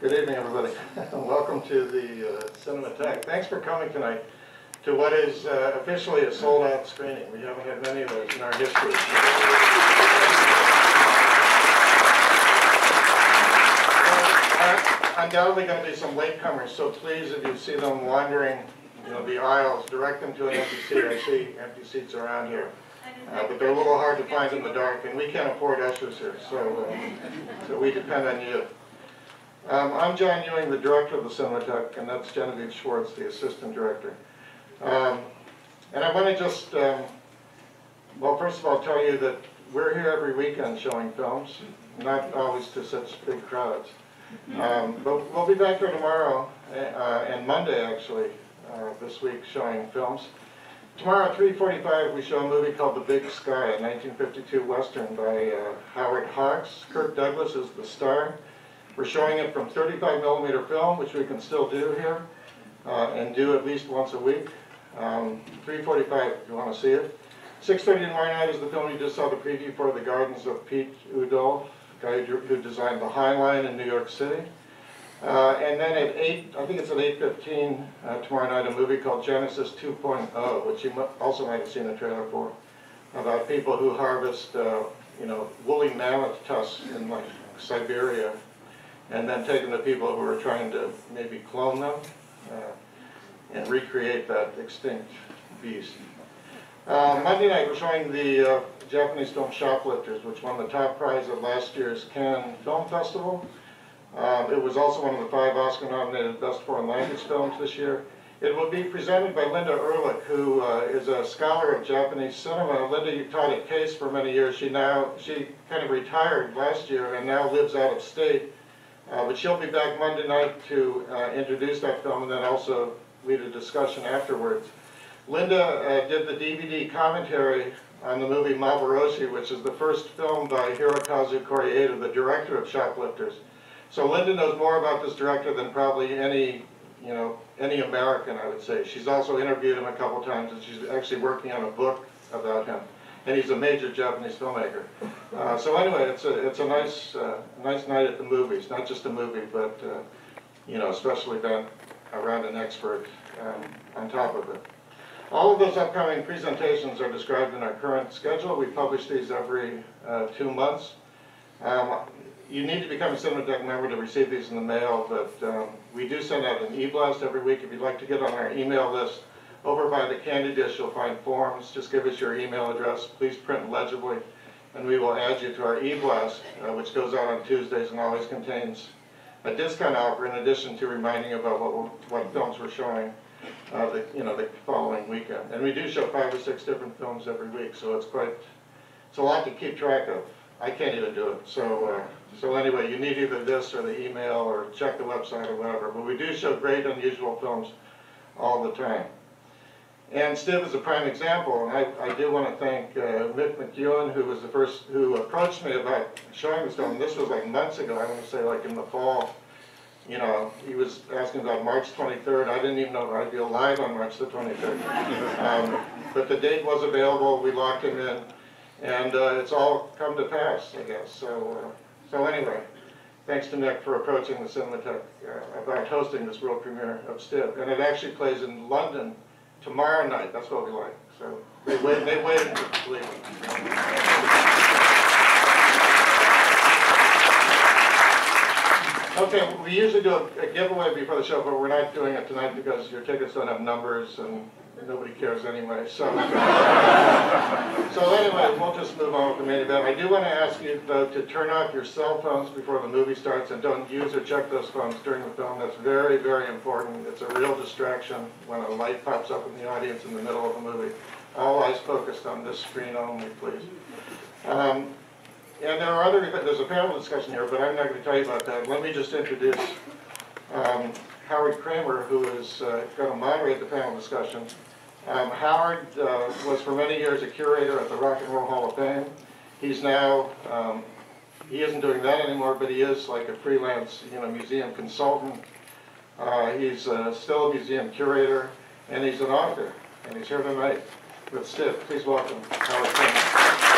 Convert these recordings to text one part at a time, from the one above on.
Good evening, everybody. Welcome to the uh, Cinematheque. Thanks for coming tonight to what is uh, officially a sold-out screening. We haven't had many of those in our history. Are Undoubtedly going to be some latecomers, so please, if you see them wandering, you know, the aisles, direct them to an empty seat. I see empty seats around here. Uh, But they're a little hard to find in the dark, and we can't afford ushers here, so, uh, so we depend on you. Um, I'm John Ewing, the director of the Cinematheque, and that's Genevieve Schwartz, the assistant director. Um, And I want to just, um, well, first of all, tell you that we're here every weekend showing films, not always to such big crowds. Um, But we'll be back here tomorrow, uh, and Monday, actually, uh, this week, showing films. Tomorrow at 3:45, we show a movie called The Big Sky, a 1952 Western by uh, Howard Hawks. Kirk Douglas is the star. We're showing it from 35 millimeter film, which we can still do here, uh, and do at least once a week. Um, 3:45 if you want to see it. 6:30 tomorrow night is the film you just saw the preview for, The Gardens of Piet Oudolf, guy who who designed the High Line in New York City. Uh, and then at 8, I think it's at 8:15 uh, tomorrow night, a movie called Genesis 2.0, which you also might have seen the trailer for, about people who harvest, uh, you know, woolly mammoth tusks in like Siberia, and then taking the people who are trying to maybe clone them uh, and recreate that extinct beast. Uh, Monday night, we're showing the uh, Japanese film Shoplifters, which won the top prize at last year's Cannes Film Festival. Um, It was also one of the five Oscar-nominated Best Foreign Language films this year. It will be presented by Linda Ehrlich, who uh, is a scholar of Japanese cinema. Linda, you taught at Case for many years. She now, she kind of retired last year and now lives out of state. Uh, But she'll be back Monday night to uh, introduce that film and then also lead a discussion afterwards. Linda uh, did the DVD commentary on the movie Maboroshi, which is the first film by Hirokazu Koreeda, the director of Shoplifters. So Linda knows more about this director than probably any, you know, any American, I would say. She's also interviewed him a couple times, and she's actually working on a book about him. And he's a major Japanese filmmaker. Uh, so anyway, it's a, it's a nice, uh, nice night at the movies. Not just a movie, but, uh, you know, a special around an expert um, on top of it. All of those upcoming presentations are described in our current schedule. We publish these every uh, two months. Um, You need to become a Cinematheque member to receive these in the mail, but um, we do send out an e-blast every week. If you'd like to get on our email list, over by the candy dish, you'll find forms. Just give us your email address. Please print legibly, and we will add you to our e-blast, uh, which goes out on Tuesdays and always contains a discount offer in addition to reminding you about what, what films we're showing uh, the, you know, the following weekend. And we do show five or six different films every week, so it's quite, it's a lot to keep track of. I can't even do it, so, uh, so anyway, you need either this or the email or check the website or whatever. But we do show great unusual films all the time. And Stiv is a prime example, and I, I do want to thank uh, Mick McEwen, who was the first, who approached me about showing this film. This was like months ago, I want to say like in the fall. You know, he was asking about March 23rd. I didn't even know I'd be alive on March the 23rd. Um, But the date was available, we locked him in, and uh, it's all come to pass, I guess. So, uh, so anyway, thanks to Nick for approaching the Cinematheque uh, about hosting this world premiere of Stiv. And it actually plays in London tomorrow night, that's what we like. So they wait, they believe. Okay, we usually do a- a giveaway before the show, but we're not doing it tonight because your tickets don't have numbers and nobody cares anyway, so. So anyway, we'll just move on with the main event. I do want to ask you though to turn off your cell phones before the movie starts and don't use or check those phones during the film. That's very, very important. It's a real distraction when a light pops up in the audience in the middle of a movie. All eyes focused on this screen only, please. Um, and there are other, there's a panel discussion here, but I'm not going to tell you about that. Let me just introduce um, Howard Kramer, who is going to moderate the panel discussion. Um, Howard uh, was for many years a curator at the Rock and Roll Hall of Fame. He's now, um, he isn't doing that anymore, but he is like a freelance, you know, museum consultant. Uh, He's uh, still a museum curator, and he's an author, and he's here tonight with Stiv. Please welcome Howard Kramer.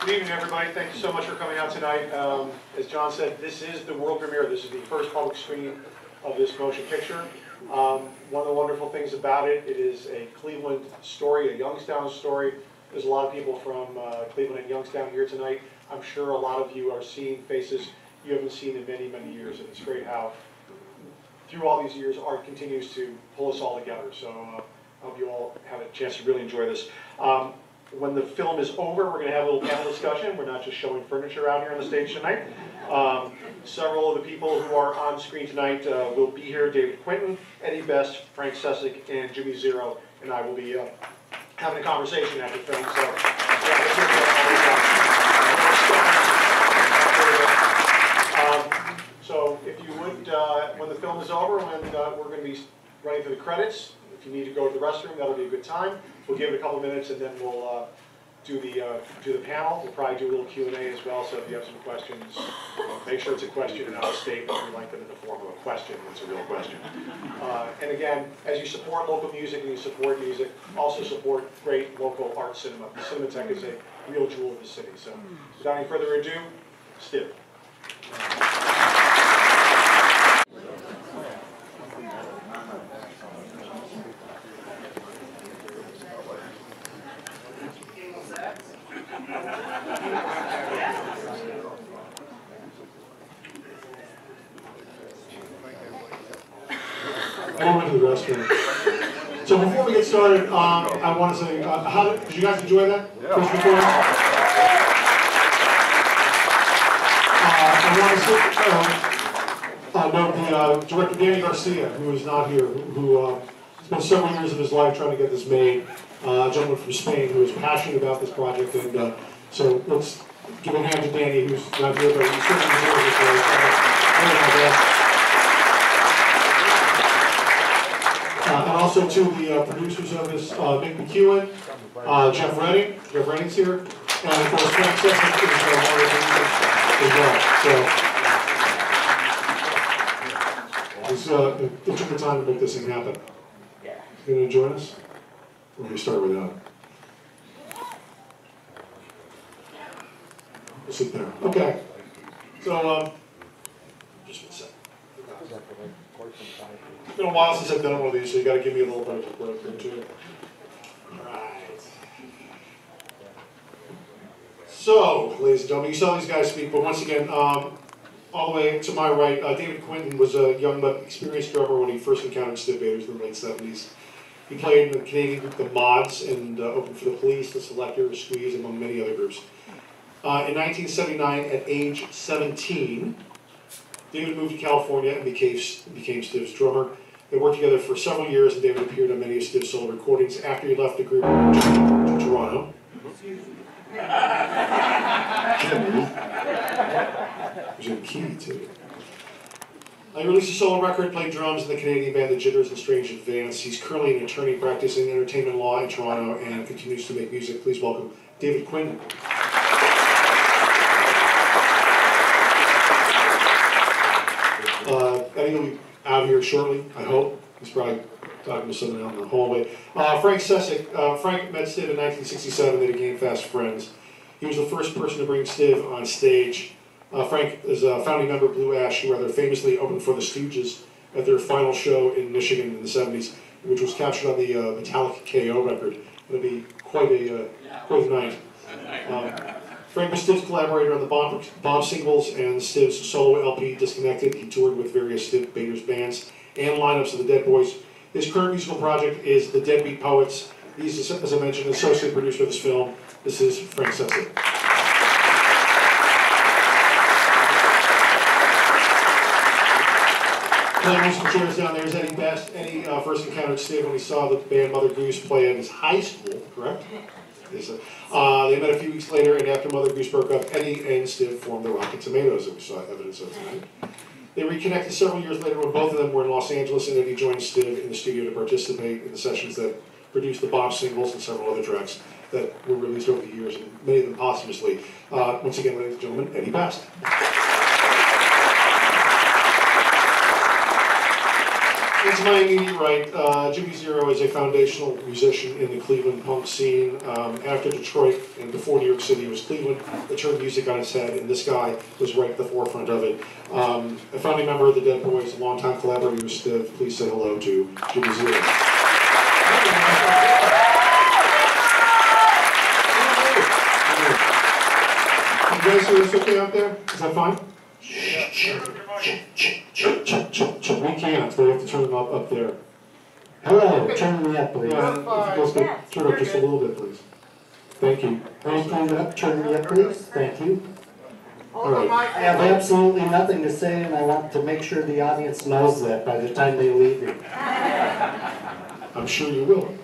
Good evening, everybody. Thank you so much for coming out tonight. Um, As John said, this is the world premiere. This is the first public screening of this motion picture. Um, One of the wonderful things about it, it is a Cleveland story, a Youngstown story. There's a lot of people from uh, Cleveland and Youngstown here tonight. I'm sure a lot of you are seeing faces you haven't seen in many, many years, and it's great how through all these years, art continues to pull us all together. So uh, I hope you all have a chance to really enjoy this. Um, When the film is over, we're going to have a little panel discussion. We're not just showing furniture out here on the stage tonight. Um, Several of the people who are on screen tonight uh, will be here. David Quinton, Eddie Best, Frank Secich, and Jimmy Zero, and I will be uh, having a conversation after film. Um, So if you would, uh, when the film is over, when uh, we're going to be running through the credits, if you need to go to the restroom, that'll be a good time. We'll give it a couple minutes and then we'll uh, do the, uh, do the panel. We'll probably do a little Q and A as well, so if you have some questions, make sure it's a question and not a statement. We like them in the form of a question, it's a real question. Uh, And again, as you support local music and you support music, also support great local art cinema. The Cinematheque is a real jewel of the city. So without any further ado, Steve. I went to the restroom. So before we get started, um, I want uh, how, did did you guys enjoy that? First recording? Uh, I want to say, um, uh, note the, uh, director Danny Garcia, who is not here, who, uh, spent several years of his life trying to get this made. Uh, a gentleman from Spain who is passionate about this project, and, uh, so let's give a hand to Danny, who's not here, but he's certainly here this way. Very nice. Uh, and also to the uh, producers of this, uh, Nick McEwen, uh, Jeff Redding, Jeff Redding's here, and of course Frank Secich is one as well, so. It's, uh, it it took the time to make this thing happen. You gonna join us? Or we start without? We'll sit there, okay. So, um, just a sec. It's been a while since I've done one of these, so you gotta give me a little bit of a break two. Alright. So, ladies and gentlemen, you saw these guys speak, but once again, um, all the way to my right, uh, David Quinton was a young but experienced drummer when he first encountered Stiv Bators in the late seventies. He played in the Canadian group The Mods and uh, opened for the Police, the Selectors, Squeeze, among many other groups. Uh, in 1979, at age 17, David moved to California and became, became Stiv's drummer. They worked together for several years, and David appeared on many of Stiv's solo recordings. After he left the group to Toronto, mm-hmm. there's a key to it. I released a solo record, played drums in the Canadian band The Jitters and Strange Advance. He's currently an attorney practicing entertainment law in Toronto and continues to make music. Please welcome David Quinn. Eddie will be out here shortly, I hope. He's probably talking to someone out in the hallway. Uh, Frank Secich, uh, Frank met Stiv in 1967. They became fast friends. He was the first person to bring Stiv on stage. Uh, Frank is a founding member of Blue Ash, who rather famously opened for the Stooges at their final show in Michigan in the 70s, which was captured on the uh, Metallic KO record. It'll be quite a uh, quite a night. Um, Frank was Stiv's collaborator on the Bob, Bomp singles and Stiv's solo LP Disconnected. He toured with various Stiv Bators bands and lineups of the Dead Boys. His current musical project is the Deadbeat Poets. He's, as I mentioned, associate producer of this film. This is Frank Secich. Playing chairs down there is Eddie Best. Eddie uh, first encountered Stiv when he saw the band Mother Goose play at his high school, correct? Sir. Uh, they met a few weeks later, and after Mother Goose broke up, Eddie and Stiv formed the Rotten Tomatoes that we saw evidence of tonight. They reconnected several years later when both of them were in Los Angeles, and Eddie joined Stiv in the studio to participate in the sessions that produced the Bomp singles and several other tracks that were released over the years, and many of them posthumously. Uh, once again, ladies and gentlemen, Eddie Best. To my immediate right, uh, Jimmy Zero is a foundational musician in the Cleveland punk scene. Um, after Detroit and before New York City, it was Cleveland that turned music on its head, and this guy was right at the forefront of it. Um, a founding member of the Dead Boys, a longtime collaborator with Stiv. Please say hello to Jimmy Zero. You guys us okay out there? Is that fine? We can't, we have to turn them up up there. Hello, turn me up, please. If you turn up just a little bit, please. Thank you. Turn up, turn me up, please. Thank you. All right. I have absolutely nothing to say, and I want to make sure the audience knows that by the time they leave here. I'm sure you will.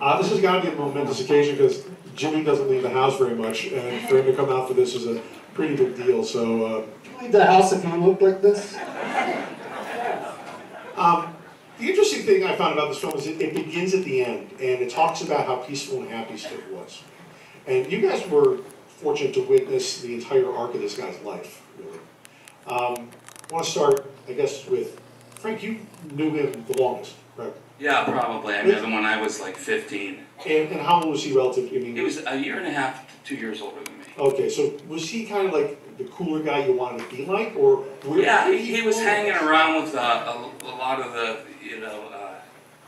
Uh, this has got to be a momentous occasion because Jimmy doesn't leave the house very much, and for him to come out for this is a pretty big deal. So, uh, Leave the house if you look like this. um, the interesting thing I found about this film is it, it begins at the end, and it talks about how peaceful and happy Steve was. And you guys were fortunate to witness the entire arc of this guy's life, really. Um, I want to start, I guess, with Frank. You knew him the longest, right? Yeah, probably. I met him when I was like 15. And, and how old was he relative? I mean, He was a year and a half to two years older than me. Okay, so was he kind of like the cooler guy you wanted to be like, or? where- Yeah, he, he was hanging around with uh, a, a lot of the, you know, uh,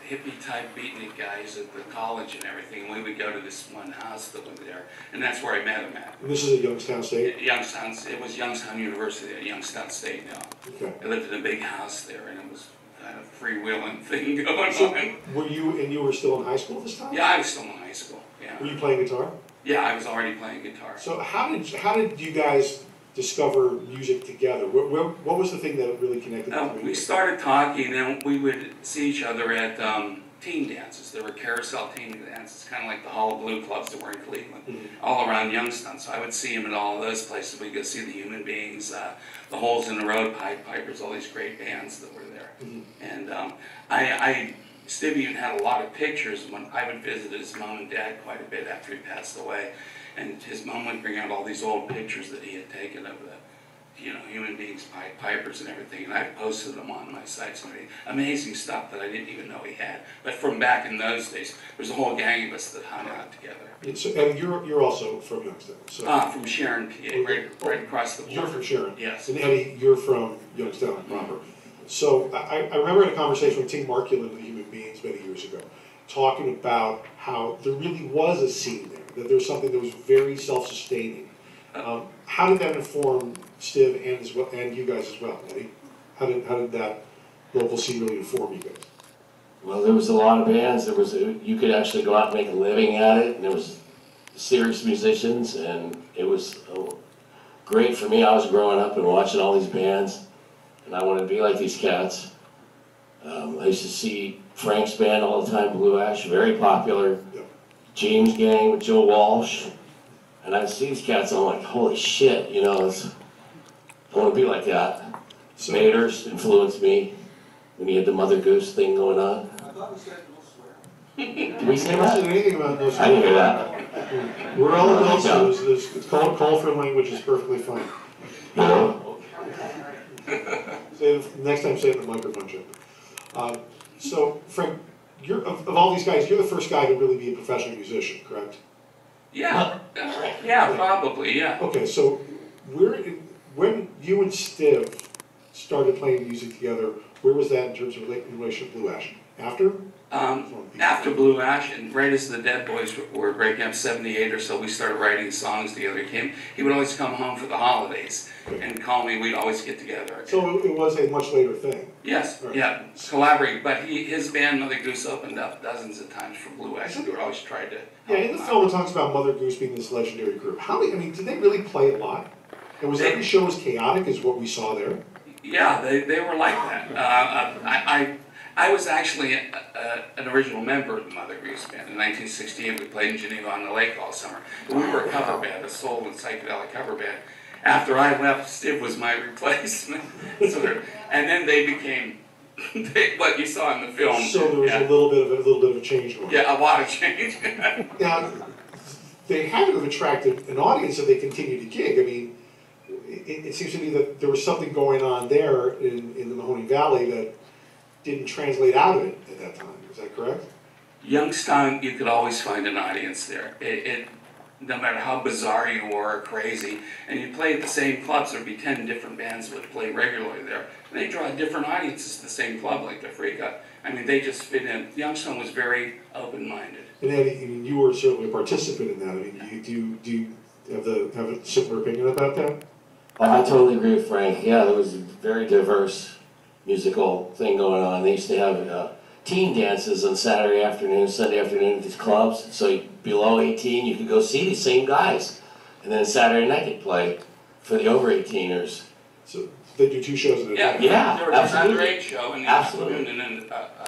hippie type beatnik guys at the college and everything. And we would go to this one house that was there, and that's where I met him at. And this is at Youngstown State? Youngstown, it was Youngstown University at Youngstown State now. Okay. I lived in a big house there, and it was kind of freewheeling thing going So, on. were you, and you were still in high school this time? Yeah, I was still in high school. Yeah. Were you playing guitar? Yeah, I was already playing guitar. So how did, how did you guys discover music together? What, what, what was the thing that really connected three we started talking, and we would see each other at um, teen dances. There were carousel teen dances, kind of like the Hullabaloo clubs that were in Cleveland, Mhm. all around Youngstown. So I would see him at all of those places. We'd go see the Human Beings, uh, the Holes in the Road, Pied Pipers, all these great bands that were there. Mhm. And um, I, I, Even had a lot of pictures when I would visit his mom and dad quite a bit after he passed away. And his mom would bring out all these old pictures that he had taken of the, you know, human beings, Pied Pipers and everything. And I posted them on my site. Some amazing stuff that I didn't even know he had. But from back in those days, there was a whole gang of us that hung out together. And so, and you're, you're also from Youngstown, so. Ah, from Sharon, PA, right, right across the border. You're from Sharon? Yes. And Eddie, you're from Youngstown proper. So I, I remember in a conversation with Tim Markulin of the Human Beings many years ago, talking about how there really was a scene there, that there was something that was very self-sustaining. Um, how did that inform Stiv and as well, and you guys as well, Eddie? How did, how did that local scene really inform you guys? Well, there was a lot of bands. There was you could actually go out and make a living at it, and there was serious musicians, and it was uh, great for me. I was growing up and watching all these bands, and I wanted to be like these cats. Um, I used to see Frank's band all the time, Blue Ash, very popular. Yep. James Gang with Joe Walsh, and I'd see these cats, and I'm like, holy shit, you know, it's, I want to be like that. So, Bators influenced me when he had the Mother Goose thing going on. Did we say I don't that? say anything about those. I didn't hear that. We're all adults, Yeah. so there's, there's, it's called, call for language is perfectly fine. No. Say it, next time, say it in the microphone, Jim. Uh, so, Frank, you're, of, of all these guys, you're the first guy to really be a professional musician, correct? Yeah, yeah, probably, yeah. Okay, so where, when you and Stiv started playing music together, where was that in terms of relation to Blue Ash? After? Um, after Blue Ash and right as the Dead Boys were breaking up, 78 or so, we started writing songs together. He came, he would always come home for the holidays and call me. We'd always get together. So it, was a much later thing. Yes, Right. yeah, collaborate. But he, his band Mother Goose opened up dozens of times for Blue Ash. We were always tried to. Yeah, in the film it talks about Mother Goose being this legendary group. How many, I mean, did they really play a lot? And was They- every show as chaotic as what we saw there? Yeah, they, they were like that. Uh, uh, I, I, I was actually a, a, an original member of the Mother Goose Band. In 1968, we played in Geneva on the lake all summer. We were a cover band, a soul and psychedelic cover band. After I left, Stiv was my replacement. And then they became they, what you saw in the film. So there was a little bit of a, little bit of a change going yeah, a lot of change. Now, they had to have attracted an audience if they continued to gig. I mean, it, it seems to me that there was something going on there in, in the Mahoning Valley that didn't translate out of it at that time, is that correct? Youngstown, you could always find an audience there. It, it, no matter how bizarre you were or crazy, and you play at the same clubs, there'd be ten different bands that would play regularly there. And they draw different audiences to the same club, like the Freaka. I mean, they just fit in. Youngstown was very open-minded. And Eddie, I mean, you were certainly a participant in that, I mean, do you, do you, do you have the, have a similar opinion about that? I totally agree with Frank. Yeah, it was very diverse musical thing going on. They used to have uh, teen dances on Saturday afternoon, Sunday afternoon at these clubs. So you- below 18, you could go see the same guys. And then Saturday night they'd play for the over 18ers. So, they do two shows in a Yeah, day? Yeah, There was an absolutely. underage show in the Absolutely. afternoon, and then, uh, uh,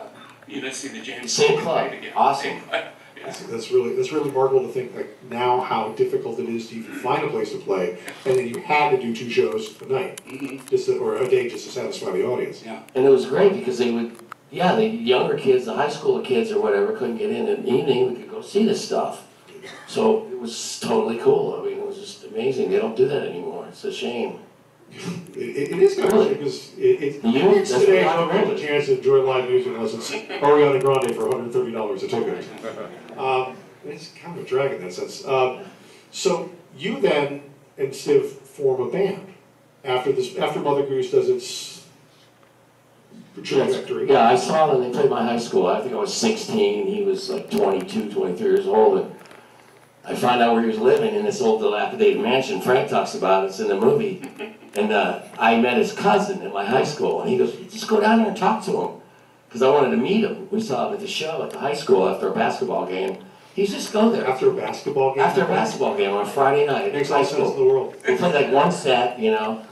you didn't see the James. Same club. again. Awesome. Same club. Yeah. That's, that's really, that's really remarkable to think like now how difficult it is to even find a place to play, and then you had to do two shows a night, Mhm. just to, or a day just to satisfy the audience. Yeah. And it was great because they would, yeah, the younger kids, the high school kids or whatever, couldn't get in in the evening. We could go see this stuff. So it was totally cool. I mean, it was just amazing. They don't do that anymore. It's a shame. It, it it is kind of because it, it, You- kids that's today I don't have the chance to enjoy live music unless it's Ariana Grande for hundred and thirty dollars a ticket. Um, it's kind of a drag in that sense. Um, so you then and Stiv form a band after this, after Mother Goose does its trajectory. Yeah, I saw them. They played my high school. I think I was 16. He was like 22, 23 years old. And I found out where he was living in this old dilapidated mansion. Frank talks about it. It's in the movie. And uh, I met his cousin at my high school. And he goes, just go down there and talk to him. Because I wanted to meet him. We saw him at the show at the high school after a basketball game. He's just go there. After a basketball game? After a basketball game on a Friday night at Makes all high sense in school. the world. We played like one set, you know.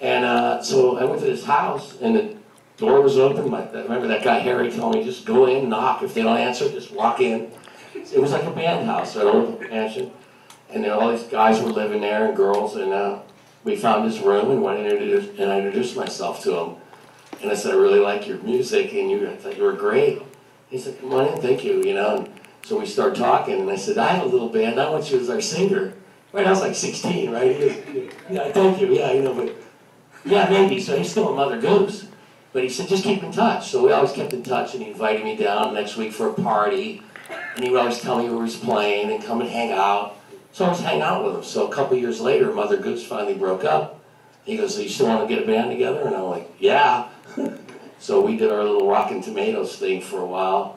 And uh, so I went to this house, and the door was open. My, I remember that guy Harry told me, just go in, knock. If they don't answer, just walk in. It was like a band house, an old mansion. And then all these guys were living there and girls, and uh, we found this room and went in and introduced, and I introduced myself to him. And I said, I really like your music, and you, I thought you were great. He said, come on in, thank you, you know. And so we start talking, and I said, I have a little band, I want you as our singer. Right, I was like 16, right? Goes, yeah, thank you, yeah, you know, but, yeah, maybe, so he's still a Mother Goose. But he said, just keep in touch. So we always kept in touch, and he invited me down next week for a party. And he would always tell me where he was playing and come and hang out. So I was hanging out with him. So a couple years later, Mother Goose finally broke up. He goes, so you still want to get a band together? And I'm like, yeah. So we did our little Rockin' Tomatoes thing for a while.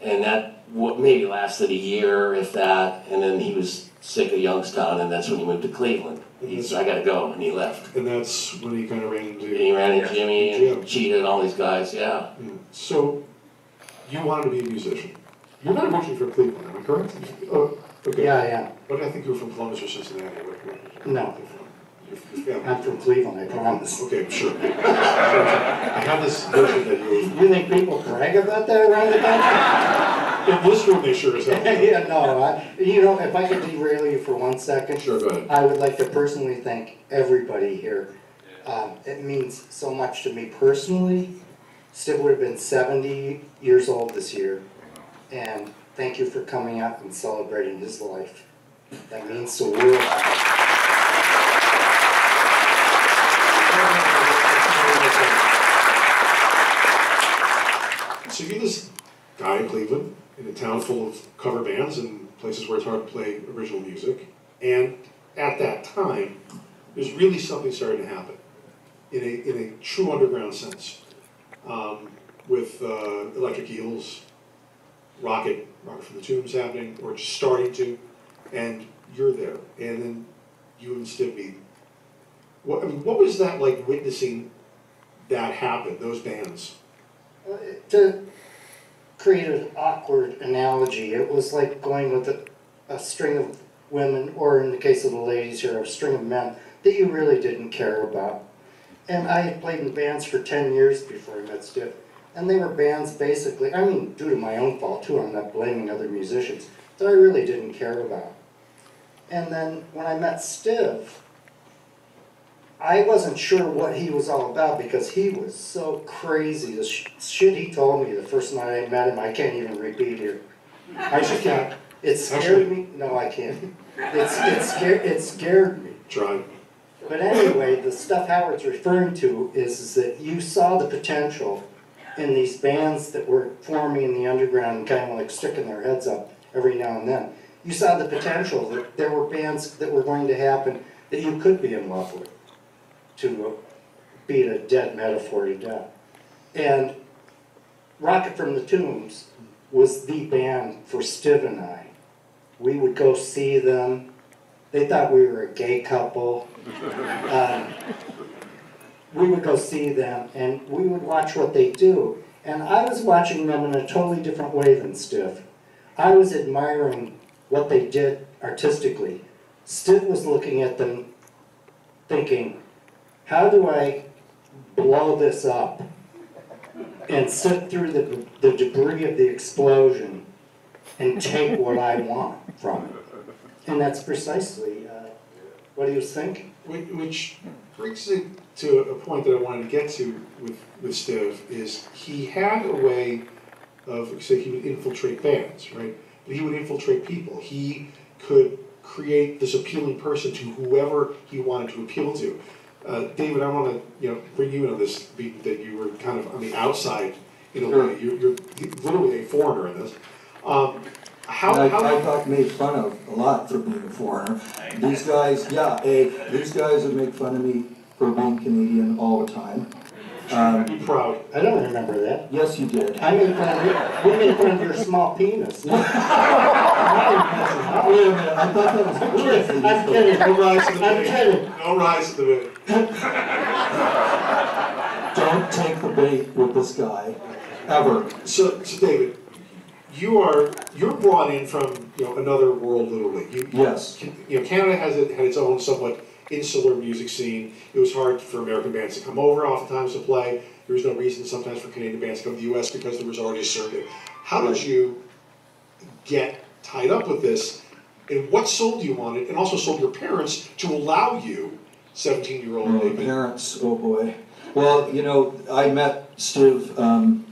And that wa- maybe lasted a year, if that. And then he was sick of Youngstown, and that's when he moved to Cleveland. He said, I gotta go, and he left. And that's when he kind of ran And into. he ran into Jimmy Jim. and Cheetah and all these guys, yeah. Mm. So, you wanted to be a musician. You're not originally from Cleveland, am I correct? Oh, okay. Yeah, yeah. But I think you're from Columbus or Cincinnati. What- what- No. I'm from Cleveland, I promise. Okay, sure. I have this notion that you You think people brag about that around the country? in this room, they sure as hell. Yeah, no, I, you know, if I could derail you for one second. Sure, go ahead. I would like to personally thank everybody here. Um, it means so much to me personally. Steve would have been seventy years old this year. And thank you for coming out and celebrating his life. That means the world. So you're this guy in Cleveland, in a town full of cover bands and places where it's hard to play original music. And at that time, there's really something starting to happen in a, in a true underground sense. Um, with uh, Electric Eels, Rocket, Rocket from the Tombs happening, or just starting to, and you're there. And then you and Steve meet. What, what was that like witnessing that happen, those bands? Uh, To create an awkward analogy, it was like going with a, a string of women, or in the case of the ladies here, a string of men that you really didn't care about. And I had played in bands for ten years before I met Stiv, and they were bands basically, I mean, due to my own fault too, I'm not blaming other musicians, that I really didn't care about. And then when I met Stiv, I wasn't sure what he was all about because he was so crazy. The sh- shit he told me the first night I met him, I can't even repeat here. I just can't. It scared me. No, I can't. It's it scared it scared me. Try. But anyway, the stuff Howard's referring to is, is that you saw the potential in these bands that were forming in the underground and kind of like sticking their heads up every now and then. You saw the potential that there were bands that were going to happen that you could be in love with, to beat a dead metaphor to death. And Rocket from the Tombs was the band for Stiv and I. We would go see them. They thought we were a gay couple. Um, we would go see them and we would watch what they do. And I was watching them in a totally different way than Stiv. I was admiring what they did artistically. Stiv was looking at them thinking, how do I blow this up and sift through the, the debris of the explosion and take what I want from it? And that's precisely uh, what he was thinking. Which, brings it to a point that I wanted to get to with, with Stiv, is he had a way of, say, he would infiltrate bands, right? But he would infiltrate people. He could create this appealing person to whoever he wanted to appeal to. Uh, David, I want to, you know, bring you in on this, being that you were kind of on the outside in a way. You're, you're literally a foreigner in this. Um, how, I, how, I got made fun of a lot for being a foreigner. These guys, yeah, hey, these guys would make fun of me for being Canadian all the time. Um, be proud. I don't remember that. yes, you did. I made fun of you, we made fun of your small penis. Wait a minute, I thought that was good. I'm kidding. No rise to the I'm bait. kidding. No rise to the bait. Don't take the bait with this guy, ever. So, so David, you are you're brought in from you know another world, literally. You, Yes. You know, Canada has it, had its own somewhat insular music scene. It was hard for American bands to come over oftentimes to play. There was no reason sometimes for Canadian bands to come to the U.S. because there was already a circuit. How did you get tied up with this? And what sold you on it, and also sold your parents to allow you, seventeen-year-old Oh, parents, oh boy. Well, you know, I met Steve um,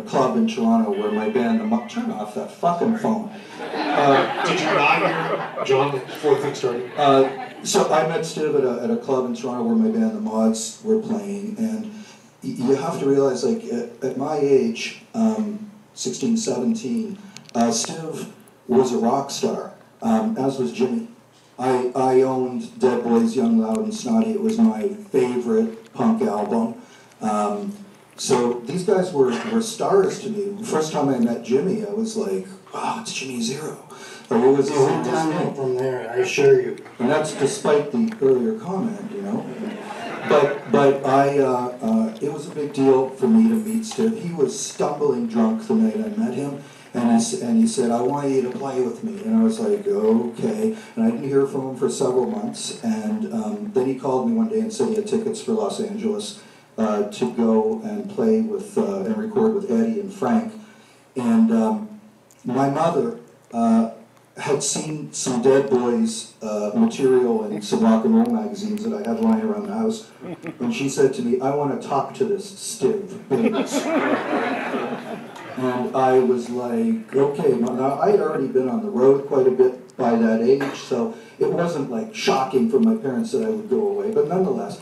a club in Toronto where my band, the Mo- turn off that fucking phone. Uh, Did you not hear John before the thing started? Uh, so I met Steve at a, at a club in Toronto where my band, the Mods, were playing, and you have to realize, like, at, at my age, um, 16, 17, uh, Steve was a rock star, um, as was Jimmy. I, I owned Dead Boys Young, Loud, and Snotty. It was my favorite punk album. Um, so these guys were, were stars to me. The first time I met Jimmy, I was like, wow, it's Jimmy Zero. Like, it was, went downhill from there, I assure you. and that's despite the earlier comment, you know. But but I uh, uh, it was a big deal for me to meet Steve. He was stumbling drunk the night I met him, and he and he said, "I want you to play with me." And I was like, "Okay." And I didn't hear from him for several months, and um, then he called me one day and said he had tickets for Los Angeles uh, to go and play with uh, and record with Eddie and Frank. And um, my mother. Uh, had seen some Dead Boys uh, material in some rock and roll magazines that I had lying around the house, and she said to me, "I want to talk to this Stiv and I was like, "Okay." Now I had already been on the road quite a bit by that age, so it wasn't like shocking for my parents that I would go away, but nonetheless,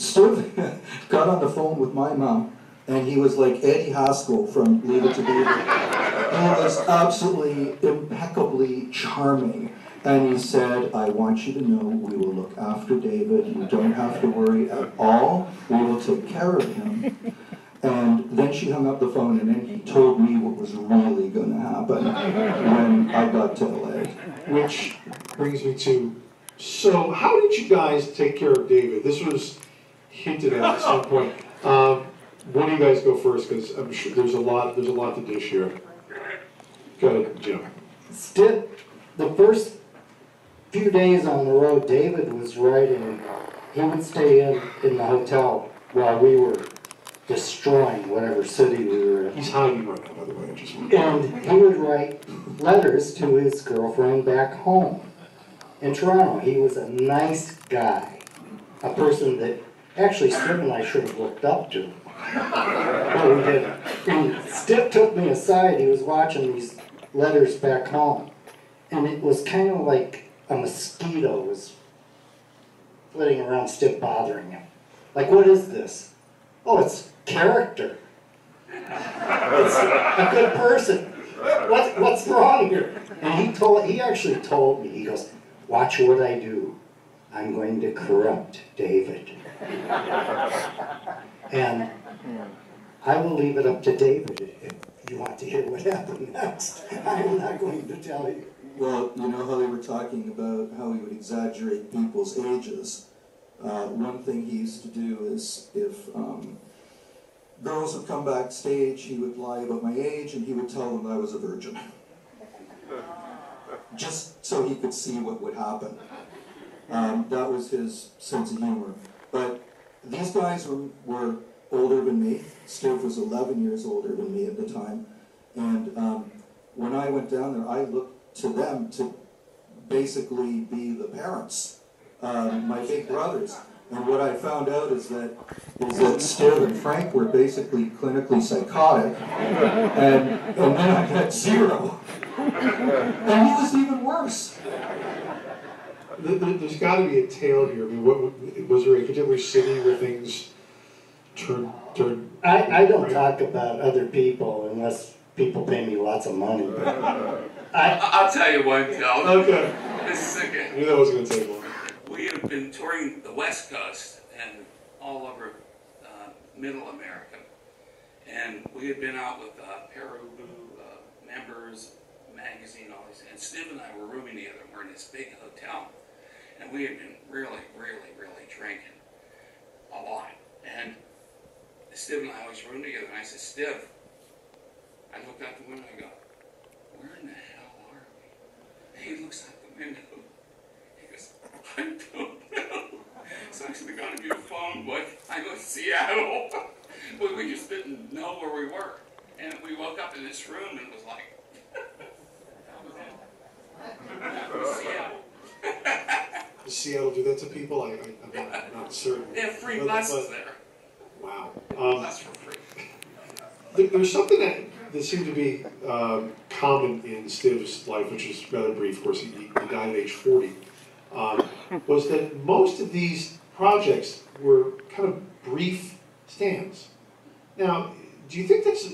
Stiv got on the phone with my mom, and he was like Eddie Haskell from Leave It to Beaver. He was absolutely impeccably charming. And he said, I want you to know we will look after David. You don't have to worry at all. We will take care of him. And then she hung up the phone, and then he told me what was really going to happen when I got to LA. Which brings me to, so how did you guys take care of David? This was hinted at at some point. Um, one of you guys go first, because I'm sure there's a lot, there's a lot to dish here. Go ahead, Jim. Still, the first few days on the road, David was writing, he would stay in, in the hotel while we were destroying whatever city we were in. He's hiding right now, by the way, I just. And he would write letters to his girlfriend back home in Toronto. He was a nice guy, a person that actually Steve and I should have looked up to. him. But we didn't. And took me aside, he was watching these letters back home. And it was kind of like a mosquito was flitting around Steve bothering him. Like, what is this? Oh, it's character. It's a good person. What, what's wrong here? And he told, he actually told me, he goes, watch what I do. I'm going to corrupt David. And I will leave it up to David if you want to hear what happened next. I'm not going to tell you. Well, you know how they were talking about how he would exaggerate people's ages. Uh, one thing he used to do is if um, girls would come backstage, he would lie about my age and he would tell them I was a virgin. Just so he could see what would happen. Um, that was his sense of humor. But these guys were, were older than me. Steve was 11 years older than me at the time. And um, when I went down there, I looked to them to basically be the parents, um, my big brothers. And what I found out is that is that Steve and Frank were basically clinically psychotic, and and then I got zero, and he was even worse. There- there- There's got to be a tale here. I mean, what, was there a particular city where things turned, turned? I, I don't talk about other people unless people pay me lots of money. But I, I- I'll tell you one, Joe. Okay, This is I knew that wasn't gonna take long. We have been touring the West Coast and all over uh, Middle America. And we had been out with uh, Peru uh, members, magazine, all these. And Steve and I were rooming together. We're in this big hotel. And we had been really, really, really drinking a lot. And Steve and I always roomed together. And I said, Steve, I looked out the window and I go, where in the hell are we? And he looks out the window. He goes, I don't know. It's actually going to be a phone book. I go, Seattle. but we just didn't know where we were. And we woke up in this room and it was like, that was it. That was Seattle. Does Seattle do that to people? I, I, I'm not, not certain. They have free But- buses but- there. Wow. Um, Bus for free. There, there's something that, that seemed to be um, common in Steve's life, which is rather brief. Of course, he, he died at age 40. Um, was that most of these projects were kind of brief stands. Now, do you think that's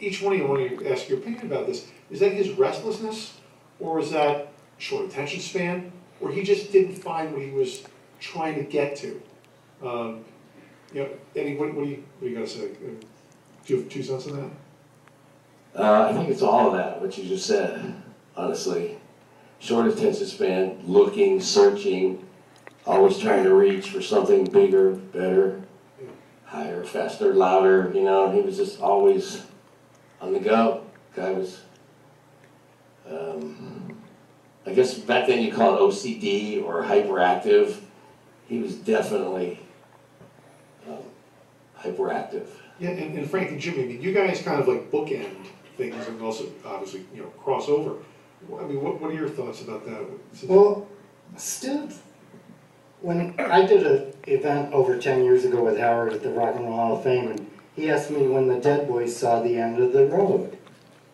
each one of you? I want to ask your opinion about this. Is that his restlessness, or is that short attention span, or he just didn't find what he was trying to get to? Um, you know, Eddie, what, what do you what do you got to say? Uh, Do you have two cents on that? Uh, I think it's all of that, what you just said, honestly. Short attention span, looking, searching, always trying to reach for something bigger, better, higher, faster, louder, you know, he was just always on the go. Guy was, um, I guess back then you call it OCD or hyperactive. He was definitely um, hyperactive. Yeah, and, and Frank and Jimmy, I mean, you guys kind of like bookend things and also obviously, you know, cross over. I mean, what, what are your thoughts about that? well, still, when I did an event over ten years ago with Howard at the Rock and Roll Hall of Fame, and he asked me when the Dead Boys saw the end of the road.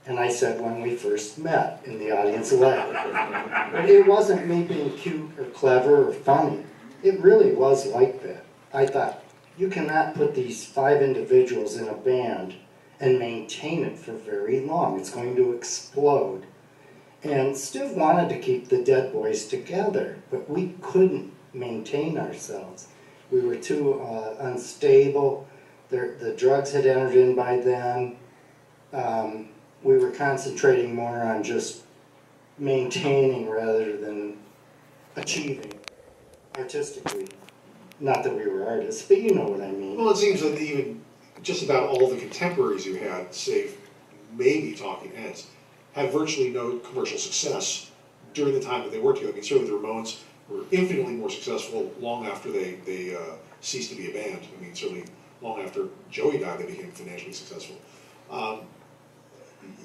And I said when we first met, and the audience laughed. It wasn't me being cute or clever or funny. It really was like that. I thought, you cannot put these five individuals in a band and maintain it for very long. It's going to explode. And Steve wanted to keep the Dead Boys together, but we couldn't maintain ourselves. We were too uh, unstable. The, the drugs had entered in by then. Um, we were concentrating more on just maintaining rather than achieving artistically. Not that we were artists, but you know what I mean. Well, it seems that even just about all the contemporaries you had, save maybe Talking Heads, had virtually no commercial success during the time that they worked together. I mean, certainly the Ramones were infinitely more successful long after they, they uh, ceased to be a band. I mean, certainly long after Joey died, they became financially successful. Um,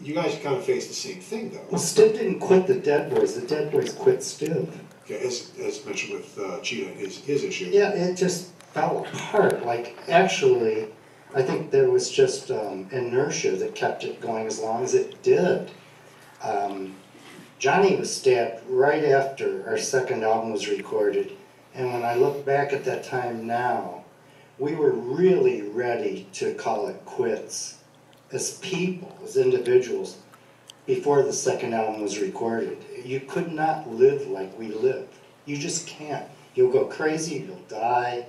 you guys kind of faced the same thing, though. Well, Steve didn't quit the Dead Boys. The Dead Boys quit Steve. Okay, as, as mentioned with uh, Cheetah and his, his issue. Yeah, it just fell apart. Like, actually, I think there was just um, inertia that kept it going as long as it did. Um, Johnny was stabbed right after our second album was recorded, and when I look back at that time now, we were really ready to call it quits as people, as individuals, before the second album was recorded. You could not live like we lived. You just can't. You'll go crazy, you'll die.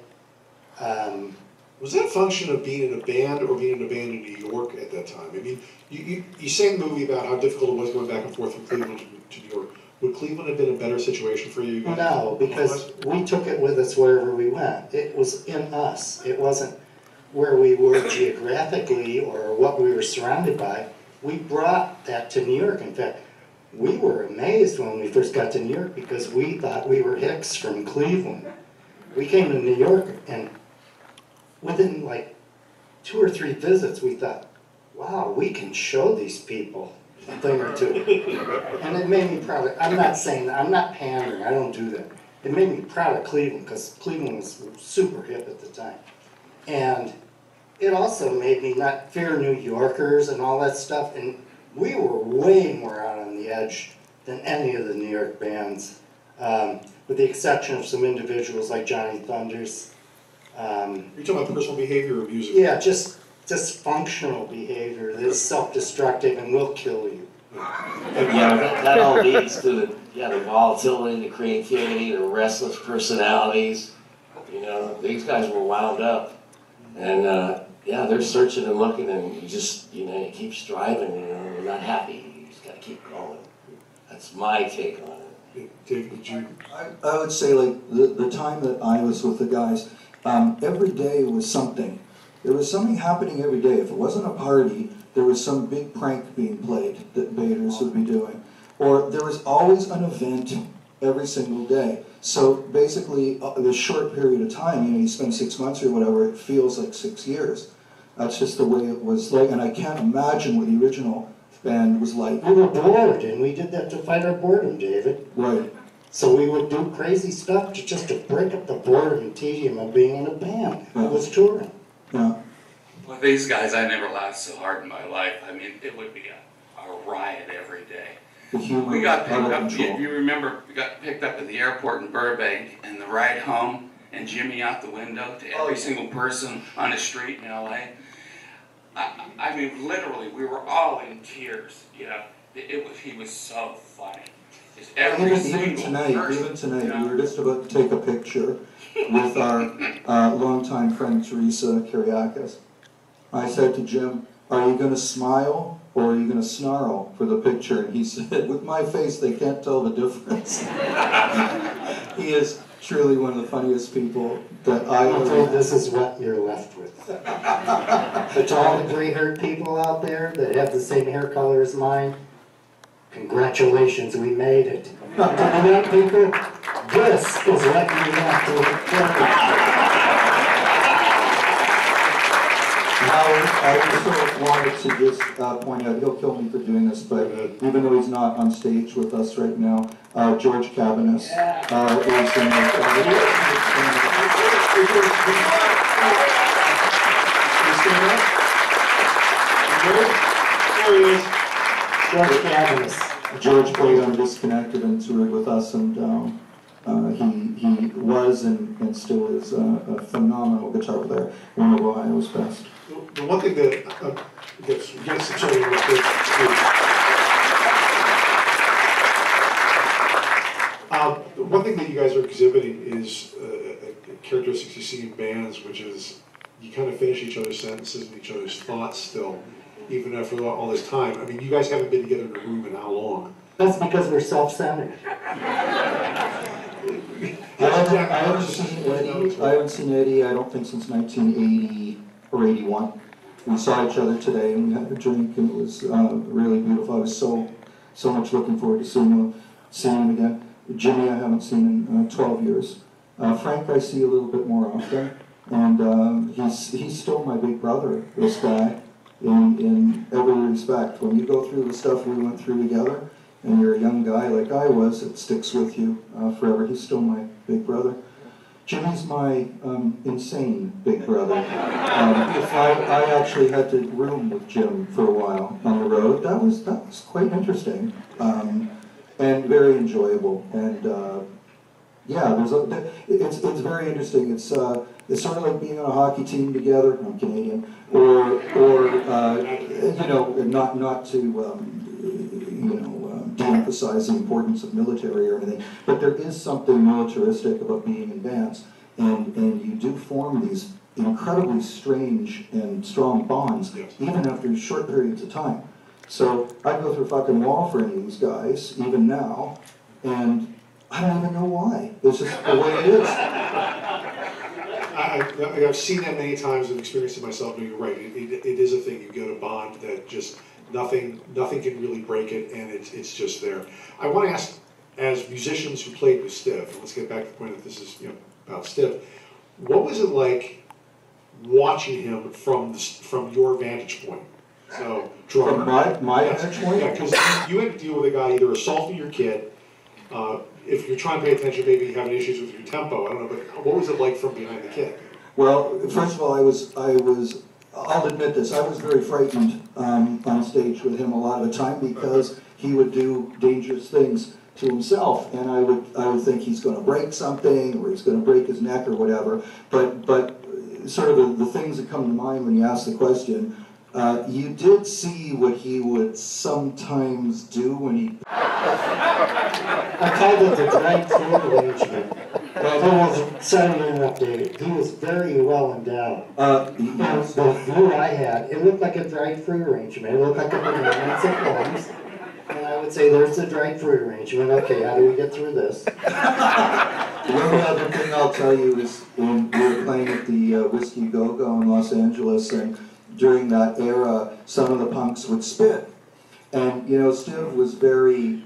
Um, Was that a function of being in a band or being in a band in New York at that time? I mean, you, you, you sang in the movie about how difficult it was going back and forth from Cleveland to, to New York. Would Cleveland have been a better situation for you? No, because we took it with us wherever we went. It was in us. It wasn't where we were geographically or what we were surrounded by. We brought that to New York. In fact, we were amazed when we first got to New York because we thought we were Hicks from Cleveland. We came to New York and within like two or three visits, we thought, wow, we can show these people a thing or two. And it made me proud. Of, I'm not saying I'm not pandering. I don't do that. It made me proud of Cleveland because Cleveland was super hip at the time, and it also made me not fear New Yorkers and all that stuff. And we were way more out on the edge than any of the New York bands, um, with the exception of some individuals like Johnny Thunders. Um, You're talking about personal behavior or music? yeah, just dysfunctional behavior that is self-destructive and will kill you. Yeah, that, that all leads to the, yeah, the volatility, the creativity, the restless personalities. You know, these guys were wound up. And, uh, yeah, they're searching and looking and you just, you know, you keep striving, you know, you're not happy. You just gotta keep going. That's my take on it. Dave, did you? I, I would say like the, the time that I was with the guys, um, every day was something. There was something happening every day. If it wasn't a party, there was some big prank being played that Bators would be doing. Or there was always an event every single day. So basically, uh, this short period of time, you know, you spend six months or whatever, it feels like six years. That's just the way it was like, and I can't imagine what the original band was like. We were bored, and we did that to fight our boredom, David. Right. So we would do crazy stuff to, just to break up the boredom and tedium of being in a band that was touring. Yeah. With these guys, I never laughed so hard in my life. I mean, it would be a, a riot every day. The humor We got picked up, you, you remember, we got picked up at the airport in Burbank and the ride home and Jimmy out the window to every single person on the street in LA. I, I mean, literally, we were all in tears, you know. It, it was, he was so funny. Just every Even, single even tonight, person, even tonight, you know. we were just about to take a picture with our uh, longtime friend Theresa Kereakes. I said to Jim, "Are you going to smile or are you going to snarl for the picture?" And he said, "With my face, they can't tell the difference." he is truly one of the funniest people that I I'm ever afraid this is what you're left with. But to all the gray-haired people out there that have the same hair color as mine, congratulations, we made it. To the people, this is what you have to look forward Howard, I also wanted to just uh, point out, he'll kill me for doing this, but even though he's not on stage with us right now, uh, George Cabaniss uh, is in. George Cabaniss. George played on Disconnected and toured with us, and um, uh, he, he was and, and still is a, a phenomenal guitar player, one of Ohio's best. The one thing that, uh, gets, gets to children real quick, is- Uh, one thing that you guys are exhibiting is uh, a- a characteristics you see in bands, which is you kind of finish each other's sentences and each other's thoughts still, even after all this time. I mean, you guys haven't been together in a room in how long? That's because we're self-centered. I haven't, I haven't seen Eddie, I haven't seen Eddie, I don't think since nineteen eighty or eighty-one. We saw each other today and we had a drink and it was, uh, really beautiful. I was so, so much looking forward to seeing him, seeing him again. Jimmy, I haven't seen in, uh, twelve years. Uh, Frank, I see a little bit more often. And, um, he's, he's still my big brother, this guy, in, in every respect. When you go through the stuff we went through together, and you're a young guy like I was, it sticks with you uh, forever. He's still my big brother. Jimmy's my um, insane big brother. Um, I, I actually had to room with Jim for a while on the road. That was that was quite interesting um, and very enjoyable. And uh, Yeah, there's a, it's, it's very interesting. It's, uh, it's sort of like being on a hockey team together, I'm Canadian, or, or, uh, you know, not, not to, um, you know, de-emphasize the importance of military or anything, but there is something militaristic about being in bands. And, and you do form these incredibly strange and strong bonds, even after short periods of time. So I'd go through fucking wall for any of these guys, even now, and I don't even know why. It's just the way it is. I, I, I've seen that many times and experienced it myself, but you're right, it, it, it is a thing, you get a bond that just, nothing, nothing can really break it, and it's, it's just there. I wanna ask, as musicians who played with Stiv, let's get back to the point that this is, you know, about Stiv, what was it like watching him from, the, from your vantage point? So, drummer. From my, my Yes. vantage point, Yeah, because you had to deal with a guy either assaulting your kid, uh, if you're trying to pay attention, maybe having issues with your tempo, I don't know, but what was it like from behind the kid? Well, first of all, I was, I was, I'll admit this, I was very frightened um, on stage with him a lot of the time because he would do dangerous things to himself, and I would, I would think he's gonna break something, or he's gonna break his neck or whatever. But, but sort of the, the things that come to mind when you ask the question, uh, you did see what he would sometimes do when he I called it the drive-through arrangement. Was, to interrupt David, he was very well endowed. Uh, the view I had, it looked like a dried fruit arrangement, it looked like a banana and some plums. And I would say, there's the dried fruit arrangement, okay, how do we get through this? The only other thing I'll tell you is when we were playing at the uh, Whiskey Go Go in Los Angeles, and during that era, some of the punks would spit. And, you know, Stiv was very,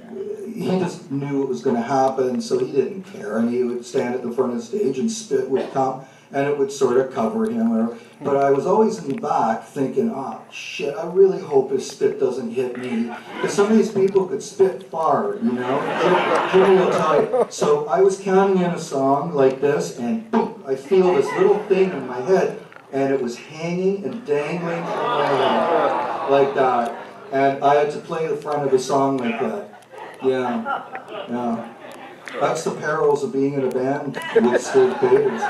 he just knew it was gonna happen, so he didn't care. And he would stand at the front of the stage and spit would come, and it would sort of cover him. Or, but I was always in the back thinking, oh, shit, I really hope his spit doesn't hit me. Because some of these people could spit far, you know? Jimmy will tell you. So I was counting in a song like this, and boom, I feel this little thing in my head, and it was hanging and dangling from my head, like that. And I had to play the front of the song like that. Yeah, yeah. That's the perils of being in a band with Stiv Bators.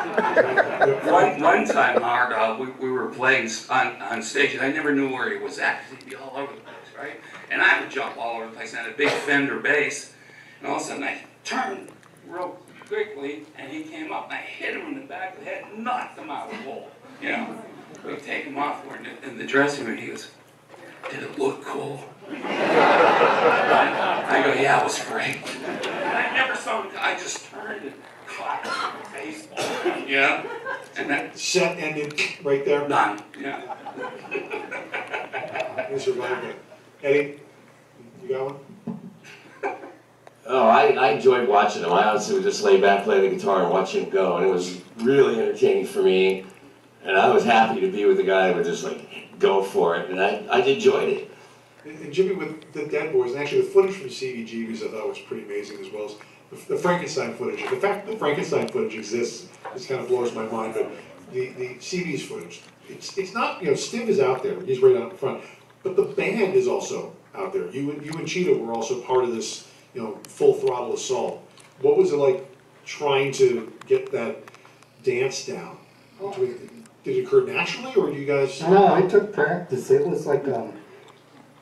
One, one time, Howard, uh, we, we were playing on, on stage, and I never knew where he was at, 'cause he'd be all over the place, right? And I would jump all over the place, and I had a big Fender bass, and all of a sudden I turned real quickly, and he came up, and I hit him in the back of the head, knocked him out of the hole, you know? We take him off, we're in the, in the dressing room, he goes, did it look cool? I go, yeah, it was great. And I never saw him, I just turned and clapped him in the face, you know? And that, Set ended right there, done, yeah. you survived it. Eddie, you got one? Oh, I, I enjoyed watching him. I honestly would just lay back, play the guitar, and watch him go, and it was really entertaining for me. And I was happy to be with the guy that would just like go for it, and I, I enjoyed it. And and Jimmy, with the Dead Boys, and actually the footage from CBGBs I thought was pretty amazing as well as the- the Frankenstein footage. The fact that the Frankenstein footage exists, this kind of blows my mind, but the, the CB's footage, it's, it's not, you know, Stiv is out there, he's right out in front, but the band is also out there. You and, you and Cheetah were also part of this, you know, full throttle assault. What was it like trying to get that dance down? Between- Did it occur naturally, or do you guys? No, I took practice, it was like, um,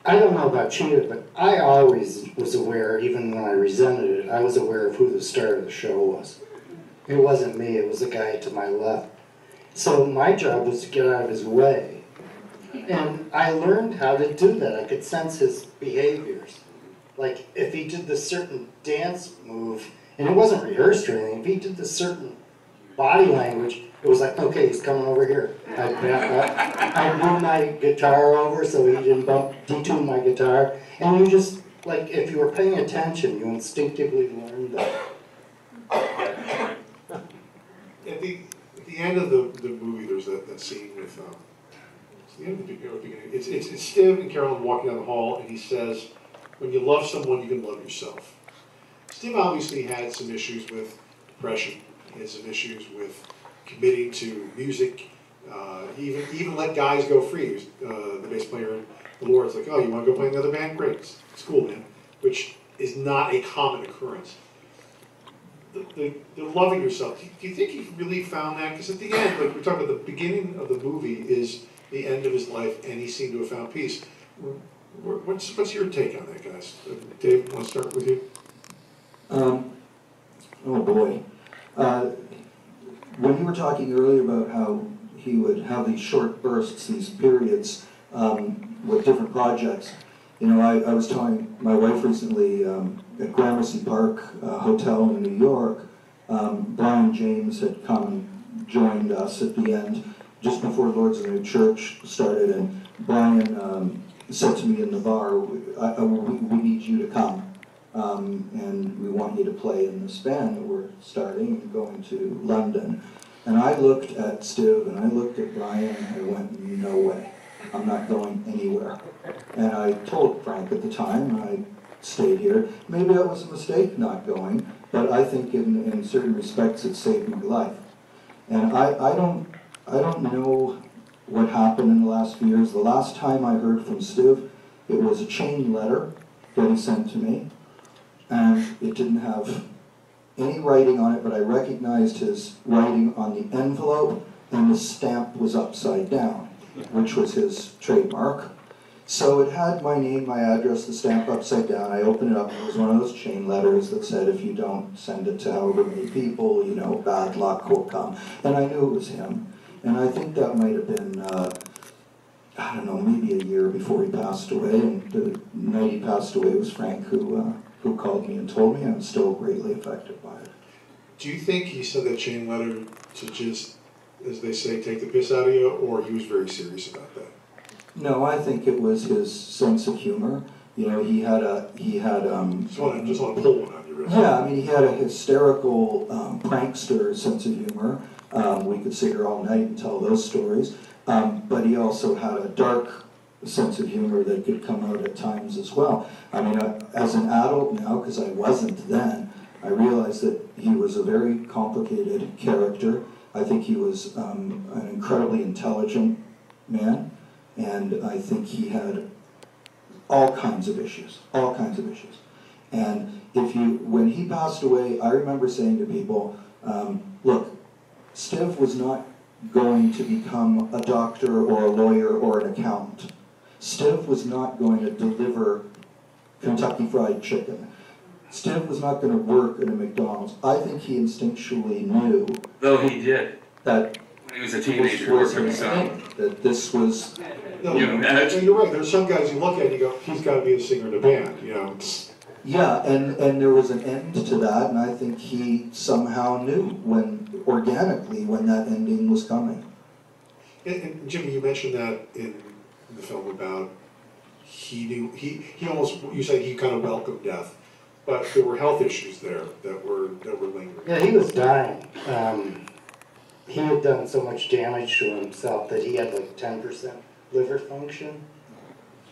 I don't know about Cheetah, but I always was aware, even when I resented it, I was aware of who the star of the show was. It wasn't me, it was the guy to my left. So my job was to get out of his way. And I learned how to do that, I could sense his behaviors. Like, if he did this certain dance move, and it wasn't rehearsed or anything, if he did this certain body language, it was like, okay, he's coming over here. I'd up, I'd move my guitar over so he didn't bump, detune my guitar. And you just, like, if you were paying attention, you instinctively learned that. At the, at the end of the, the movie, there's that, that scene with, um, it's the end of the beginning, it's, it's, it's Stiv and Carolyn walking down the hall, and he says, when you love someone, you can love yourself. Stiv obviously had some issues with depression, he had some issues with committing to music, uh, even, even let guys go free, uh, the bass player in The Lord's like, oh, you wanna go play another band? Great, it's, it's cool, man, which is not a common occurrence the, the, the loving yourself, do you, do you think he really found that? Because at the end, like we're talking about, the beginning of the movie is the end of his life, and he seemed to have found peace. What's, what's your take on that, guys? Uh, Dave, want to start with you? Um, oh boy. Uh, when you were talking earlier about how he would have these short bursts, these periods um, with different projects, you know, I, I was telling my wife recently um, at Gramercy Park uh, Hotel in New York, um, Brian James had come and joined us at the end, just before Lords of the New Church started, and Brian um, said to me in the bar, I, I, we, we need you to come um, and we want you to play in this band that we're starting and going to London. And I looked at Stiv and I looked at Brian and I went, no way, I'm not going anywhere. And I told Frank at the time, I stayed here, maybe that was a mistake not going, but I think in, in certain respects it saved my life. And I, I don't, I don't know what happened in the last few years. The last time I heard from Stiv, it was a chain letter that he sent to me and it didn't have any writing on it, but I recognized his writing on the envelope, and the stamp was upside down, which was his trademark. So it had my name, my address, the stamp upside down. I opened it up, and it was one of those chain letters that said, if you don't send it to however many people, you know, bad luck will come. And I knew it was him. And I think that might have been, uh, I don't know, maybe a year before he passed away. And the night he passed away was Frank who, uh, who called me and told me I'm still greatly affected by it. Do you think he said that chain letter to just, as they say, take the piss out of you, or he was very serious about that? No, I think it was his sense of humor. You know, he had a, he had, um, Just want to, just want to pull one on you, really. yeah, I mean, he had a hysterical um, prankster sense of humor. Um, we could sit here all night and tell those stories. Um, but he also had a dark sense of humor that could come out at times as well. I mean, as an adult now, because I wasn't then, I realized that he was a very complicated character. I think he was um, an incredibly intelligent man, and I think he had all kinds of issues, all kinds of issues. And if you, when he passed away, I remember saying to people, um, look, Stiv was not going to become a doctor or a lawyer or an accountant. Stiv was not going to deliver Kentucky Fried Chicken. Stiv was not going to work at a McDonald's. I think he instinctually knew Though he did, that when he was a teenager, was working his himself. that this was No, You no, imagine? you're right, there's some guys you look at and you go, he's got to be a singer in a band, you know? Yeah, and, and there was an end to that, and I think he somehow knew when, organically, when that ending was coming. And, and Jimmy, you mentioned that in, in the film about he knew, he, he almost, you said he kind of welcomed death, but there were health issues there that were, that were lingering. Yeah, he was dying. Um, he had done so much damage to himself that he had like ten percent liver function.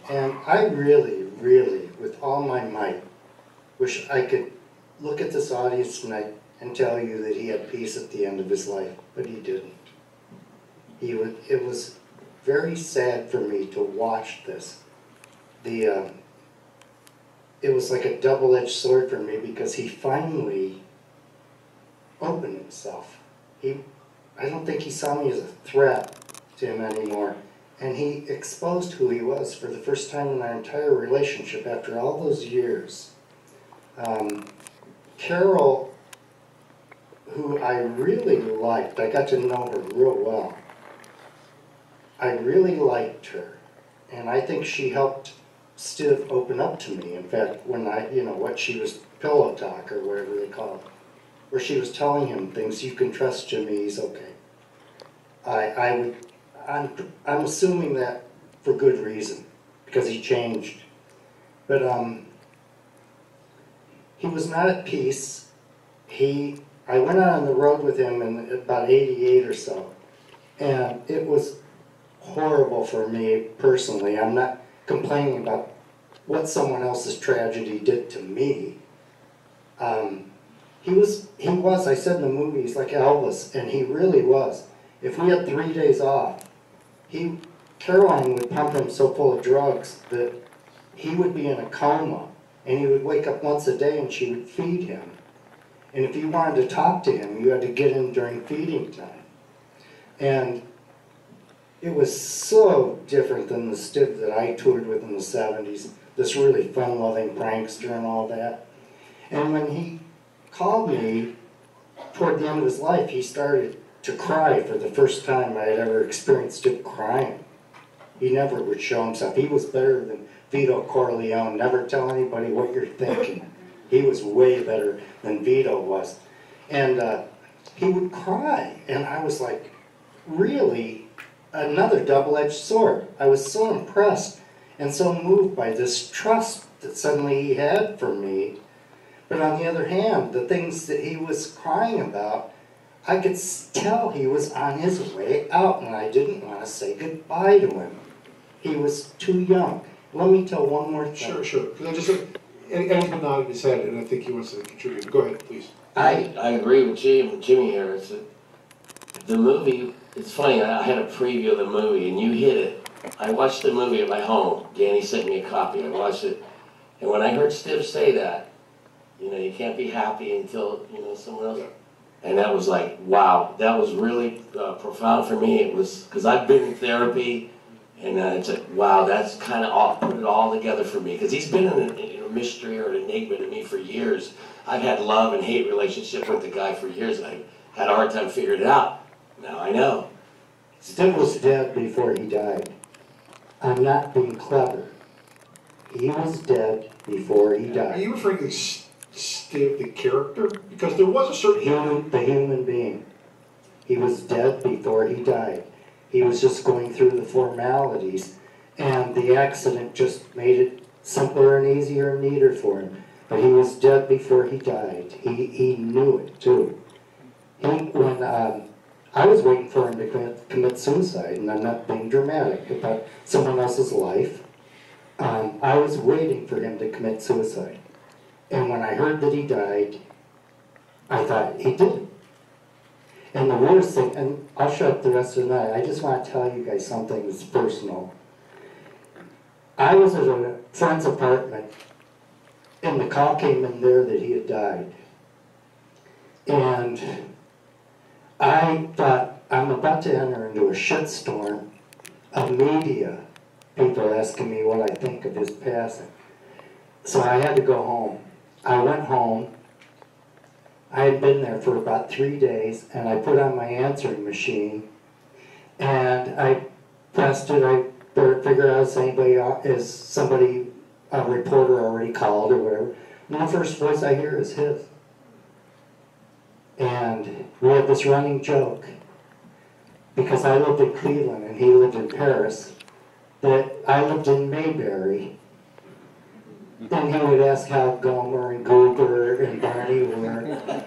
And I really, really, with all my might, wish I could look at this audience tonight and tell you that he had peace at the end of his life, but he didn't. He would, it was very sad for me to watch this. The, um, it was like a double-edged sword for me because he finally opened himself. He, I don't think he saw me as a threat to him anymore. And he exposed who he was for the first time in our entire relationship after all those years. Um, Carol, who I really liked, I got to know her real well. I really liked her. And I think she helped Stiv open up to me. In fact, when I, you know, what she was, pillow talk or whatever they call it, where she was telling him things, you can trust Jimmy, he's okay. I, I would, I'm, I'm assuming that for good reason, because he changed. But, um, he was not at peace. He, I went out on the road with him in about eighty-eight or so, and it was horrible for me personally. I'm not complaining about what someone else's tragedy did to me. Um, he was, he was, I said in the movie, he's like Elvis, and he really was. If we had three days off, he, Caroline would pump him so full of drugs that he would be in a coma, and he would wake up once a day and she would feed him. And if you wanted to talk to him, you had to get in during feeding time. And it was so different than the Stiv that I toured with in the 70s, this really fun loving prankster and all that. And when he called me toward the end of his life, he started to cry for the first time I had ever experienced him crying. He never would show himself. He was better than Vito Corleone. Never tell anybody what you're thinking. He was way better than Vito was. And uh, he would cry. And I was like, really? Another double edged sword. I was so impressed and so moved by this trust that suddenly he had for me. But on the other hand, the things that he was crying about, I could tell he was on his way out, and I didn't want to say goodbye to him. He was too young. Let me tell one more thing. Sure, sure, because I just, Eddie- Eddie's been nodding his head, and I think he wants to contribute. Go ahead, please. I, I agree with Jim, Jimmy here. It's a, the movie. It's funny. I had a preview of the movie, and you hit it. I watched the movie at my home. Danny sent me a copy. I watched it, and when I heard Stiv say that, you know, you can't be happy until you know someone else. And that was like, wow, that was really uh, profound for me. It was because I've been in therapy, and uh, it's like, wow, that's kind of all put it all together for me. Because he's been in a, a mystery or an enigma to me for years. I've had love and hate relationship with the guy for years, and I had a hard time figuring it out. Now I know. Stiv was dead before he died. I'm not being clever. He was dead before he died. Are you referring to S- the character? Because there was a certain. Human, the human being. He was dead before he died. He was just going through the formalities, and the accident just made it simpler and easier and neater for him. But he was dead before he died. He, he knew it too. He, when, um, I was waiting for him to commit, commit suicide, and I'm not being dramatic about someone else's life. Um, I was waiting for him to commit suicide. And when I heard that he died, I thought he did. And the worst thing, and I'll shut the rest of the night, I just want to tell you guys something that's personal. I was at a friend's apartment, and the call came in there that he had died. And I thought, I'm about to enter into a shitstorm of media, people asking me what I think of his passing. So I had to go home. I went home. I had been there for about three days, and I put on my answering machine, and I pressed it. I better figure out if anybody is somebody a reporter already called or whatever. And the first voice I hear is his. And we had this running joke because I lived in Cleveland and he lived in Paris. That I lived in Mayberry and he would ask how Gomer and Goober and Barney were.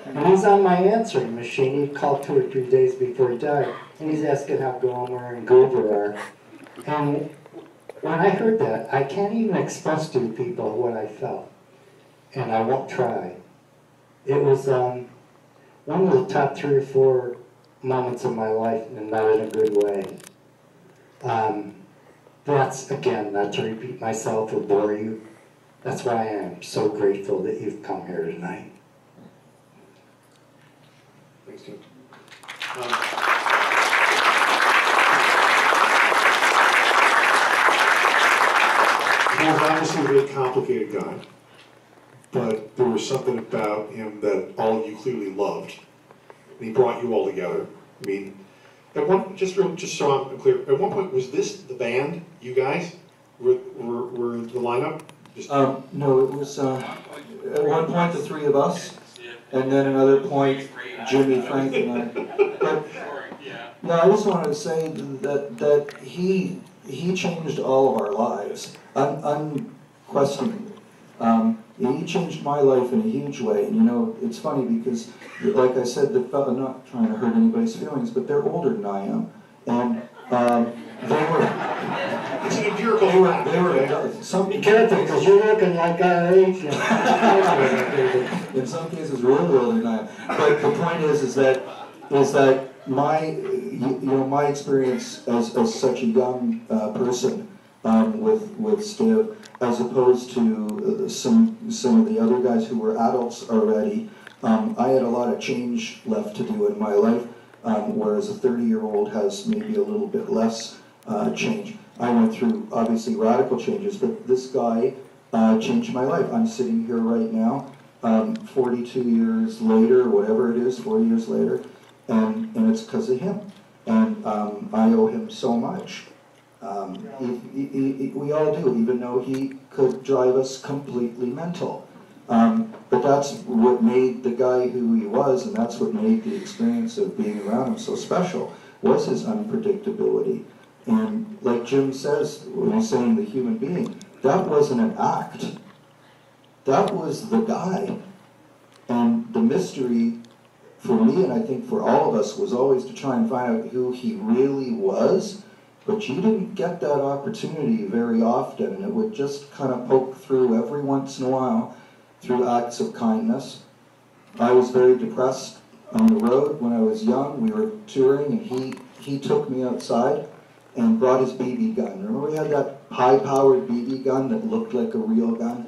And he's on my answering machine. He'd call two or three days before he died. And he's asking how Gomer and Goober are. And when I heard that, I can't even express to people what I felt. And I won't try. It was um, one of the top three or four moments of my life, and not in a good way. Um, that's, again, not to repeat myself or bore you, that's why I am so grateful that you've come here tonight. Thanks, Tim. Um, He was obviously a very complicated guy, but there was something about him that all of you clearly loved. And he brought you all together. I mean, at one, just real, just so I'm clear, at one point, was this the band, you guys? Were, were, were the lineup? Just- Um, no, it was, uh, at one point, the three of us, and then another point, Jimmy, Frank, and I. But, no, I just wanted to say that, that he, he changed all of our lives, un. Um, he changed my life in a huge way, and you know, it's funny because, like I said, the fellow, not trying to hurt anybody's feelings, but they're older than I am, and, um, they were, It's an empirical they were, fact, they were, okay? some. Be careful, because you're looking like our age. in some cases really older than I am. But the point is, is that, is that my, you you know, my experience as, as such a young uh, person um, with, with Stiv, as opposed to uh, some, some of the other guys who were adults already, Um, I had a lot of change left to do in my life, um, whereas a 30 year old has maybe a little bit less uh, change. I went through obviously radical changes, but this guy uh, changed my life. I'm sitting here right now, um, 42 years later, whatever it is, 40 years later, and, and it's because of him. And um, I owe him so much. Um, he, he, he, we all do, even though he could drive us completely mental. Um, but that's what made the guy who he was, and that's what made the experience of being around him so special, was his unpredictability. And like Jim says, when he's saying the human being, that wasn't an act. That was the guy. And the mystery for me, and I think for all of us, was always to try and find out who he really was. But you didn't get that opportunity very often, and it would just kind of poke through every once in a while through acts of kindness. I was very depressed on the road when I was young. We were touring, and he, he took me outside and brought his BB gun. Remember, we had that high powered BB gun that looked like a real gun?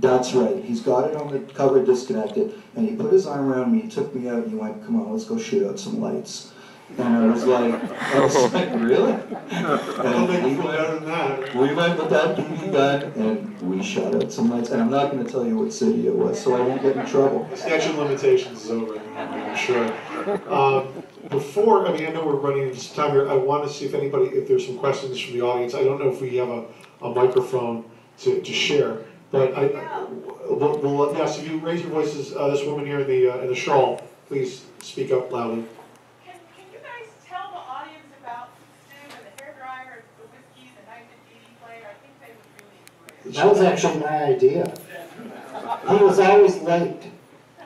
That's right. He's got it on the cover disconnected, and he put his arm around me, took me out, and he went, "Come on, let's go shoot out some lights." And I was like, I was like, really? I don't think And we than that. we went with that BB gun, and we shot out some lights. And I'm not going to tell you what city it was, so I won't get in trouble. Statute of limitations is over, I'm sure. Um, Before, I mean, I know we're running into some time here, I want to see if anybody, if there's some questions from the audience. I don't know if we have a, a microphone to, to share, but I, well, well, yes, if you raise your voices, uh, this woman here in the, uh, in the shawl, please speak up loudly. Can, can you guys tell the audience about Stu and the hairdryer, the whiskey, the night the DVD player? I think they would really enjoy it. That was actually my idea. He was always late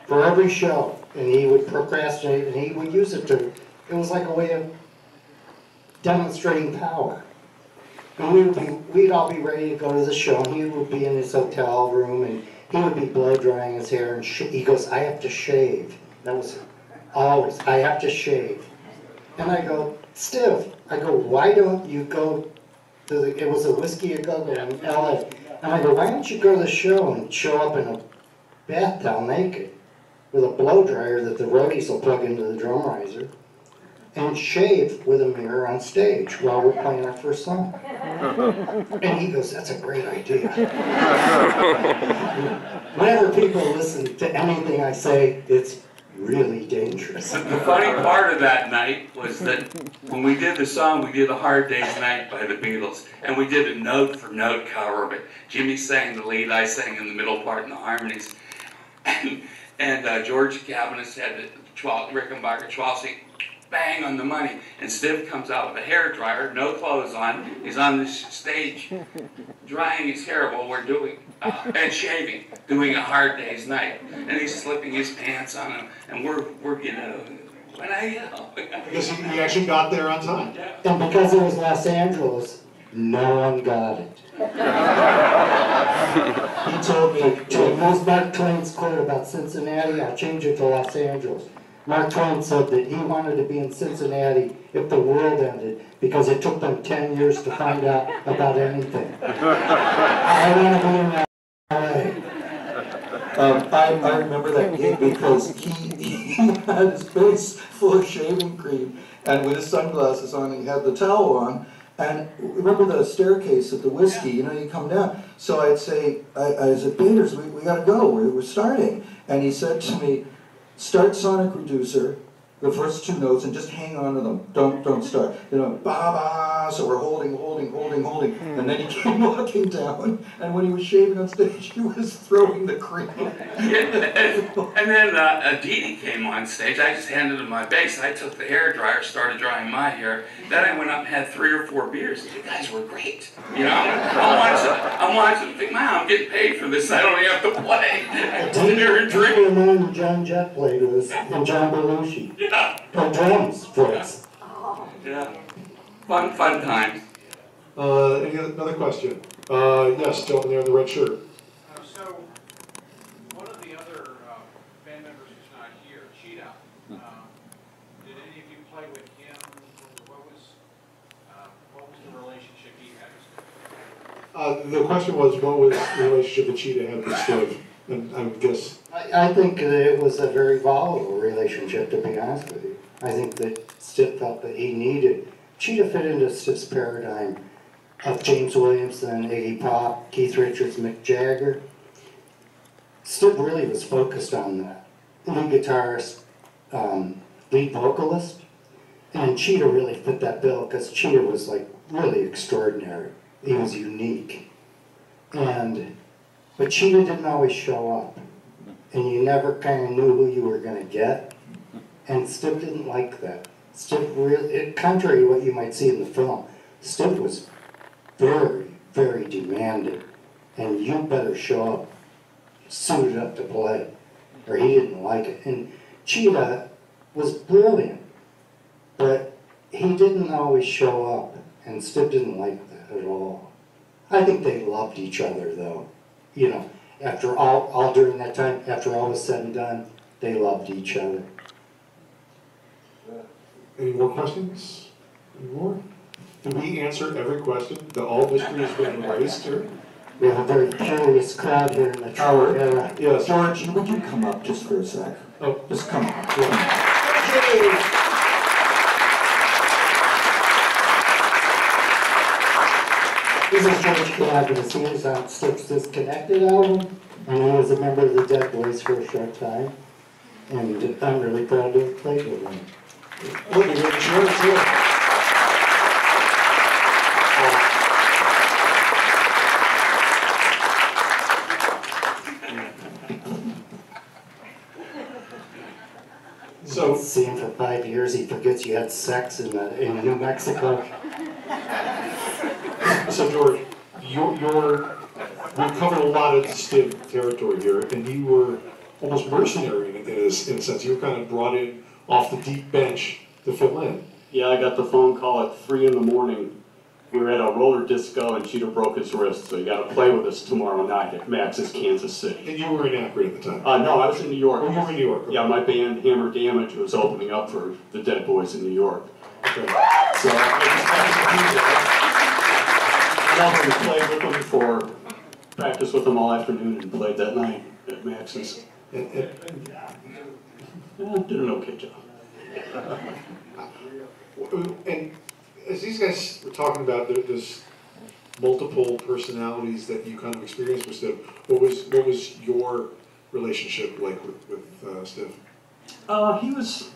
for every show, and he would procrastinate, and he would use it to, it was like a way of demonstrating power. And we would be, we'd all be ready to go to the show, and he would be in his hotel room, and he would be blow drying his hair, and he goes, I have to shave. That was always, I have to shave. And I go, Stiv, I go, why don't you go to the, it was a whiskey a go go in LA. And I go, why don't you go to the show and show up in a bath towel naked with a blow dryer that the roadies will plug into the drum riser and shave with a mirror on stage while we're playing our first song. And he goes, that's a great idea. Whenever people listen to anything I say, it's really dangerous. The funny part of that night was that when we did the song, we did a Hard Day's Night by the Beatles, and we did a note for note cover of it. Jimmy sang the lead, I sang in the middle part and the harmonies. And, and uh, George Cabaniss had the Chwal- Rickenbacker Chwalsing bang on the money. And Stiv comes out with a hair dryer, no clothes on. He's on the stage drying his hair while we're doing, uh, and shaving, doing a hard day's night. And he's slipping his pants on him, and we're, we're, you know, when I yell. Because he, he actually got there on time. And because it was Los Angeles, no one got it. He told me, To use Mark Twain's quote about Cincinnati, I'll change it to Los Angeles. Mark Twain said that he wanted to be in Cincinnati if the world ended, because it took them ten years to find out about anything. I want to be in LA. Um, I, I remember that gig because he, he had his face full of shaving cream and with his sunglasses on, he had the towel on. And remember the staircase at the whiskey, you know, you come down. So I'd say, I, I said, Bators, we, we gotta go, we're, we're starting. And he said to me, start Sonic Reducer, the first two notes, and just hang on to them. Don't, don't start. You know, ba ba, so we're holding, holding, holding, holding. And then he came walking down, and when he was shaving on stage, he was throwing the cream. And then uh, Aditi came on stage. I just handed him my bass. I took the hair dryer, started drying my hair. Then I went up and had three or four beers. You guys were great. You know, I'm watching. I'm watching. and Think, man, I'm getting paid for this. I don't even have to play. I sit here and drink. David Moon Joan Jett played with us, and John Belushi. Yeah, Played drums for us. yeah. Fun, fun times. Uh, any other, another question? Uh, yes, gentleman there in the red shirt. Uh, So, one of the other band members who's not here, Cheetah, um, did any of you play with him? What was, uh, what was the relationship he had? Uh, the question was, what was the relationship that Cheetah had with Stiv? And I would guess I, I think it was a very volatile relationship, to be honest with you. I think that Stiv felt that he needed, Cheetah fit into Stiv's paradigm of James Williamson, Iggy Pop, Keith Richards, Mick Jagger. Stiv really was focused on that. Lead guitarist, um, lead vocalist, and Cheetah really fit that bill because Cheetah was like really extraordinary. He was unique. And, but Cheetah didn't always show up and you never kind of knew who you were going to get. And Stiv didn't like that. Stiv really, contrary to what you might see in the film, Stiv was very, very demanding, and you better show up suited up to play, or he didn't like it. And Cheetah was brilliant, but he didn't always show up, and Stiv didn't like that at all. I think they loved each other, though. You know, after all, all during that time, after all was said and done, they loved each other. Uh, any more questions? Any more? Did we answer every question? The all mystery has been erased here? We have a very curious crowd here in the Howard? Troy era. Yes. George, would you come up just for a sec? Oh. Just come up. This is George Cabaniss. He was on Stiv's Disconnected album, and he was a member of the Dead Boys for a short time. And I'm really proud to have played with him. Look, you got insurance here. So, See him for five years, he forgets you had sex in, uh, in New Mexico. so George, you're, you're, we've covered a lot of stiff territory here, and you were almost mercenary in, in a, sense. You were kind of brought in off the deep bench to fill in. Yeah, I got the phone call at three in the morning. We were at a roller disco and Cheetah broke his wrist, so you gotta play with us tomorrow night at Max's Kansas City. And you were in Akron at the time. Uh, no, I was in New York. Oh, you were in New York. okay. Yeah, my band Hammer Damage was opening up for the Dead Boys in New York. Okay. So I just to there. Went played with them for, practiced with them all afternoon and played that night at Max's. And, and, Yeah, did an okay job. and as these guys were talking about, there's multiple personalities that you kind of experienced with Stiv. What was what was your relationship like with, with uh, Stiv? Uh, he was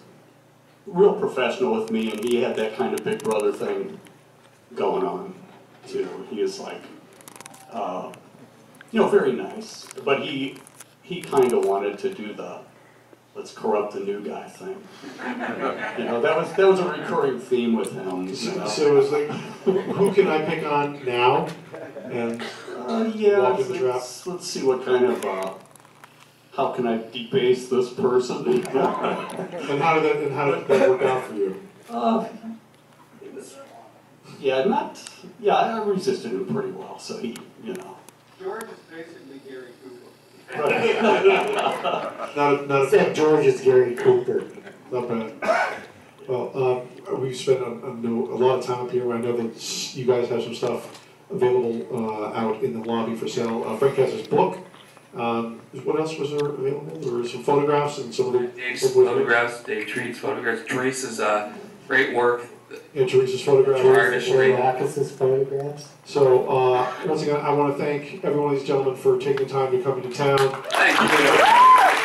real professional with me, and he had that kind of big brother thing going on too. He is like, uh, you know, very nice, but he he kind of wanted to do the let's corrupt the new guy thing. You know, that was that was a recurring theme with him. You So, know? so it was like, who, can I pick on now? And Uh, yeah, in the trap. let's, let's see what kind of, uh, how can I debase this person? and how did that and how did that work out for you? Uh, it was- yeah, not, yeah, I resisted him pretty well, so he, you know. George is basically Gary Cooper. Not a, not a, Except George is Gary Cooper. not bad. Well, um, we spent a, a, a lot of time up here. I know that you guys have some stuff available uh, out in the lobby for sale. Uh, Frank has his book. Um, what else was there available? There were some photographs and some of the Dave's photographs, Dave Treat's photographs, Teresa's, uh, great work. Yeah, Teresa's photographs. Artistry. Marcus's photographs. So uh, once again, I want to thank every one of these gentlemen for taking the time to come into town. Thank you.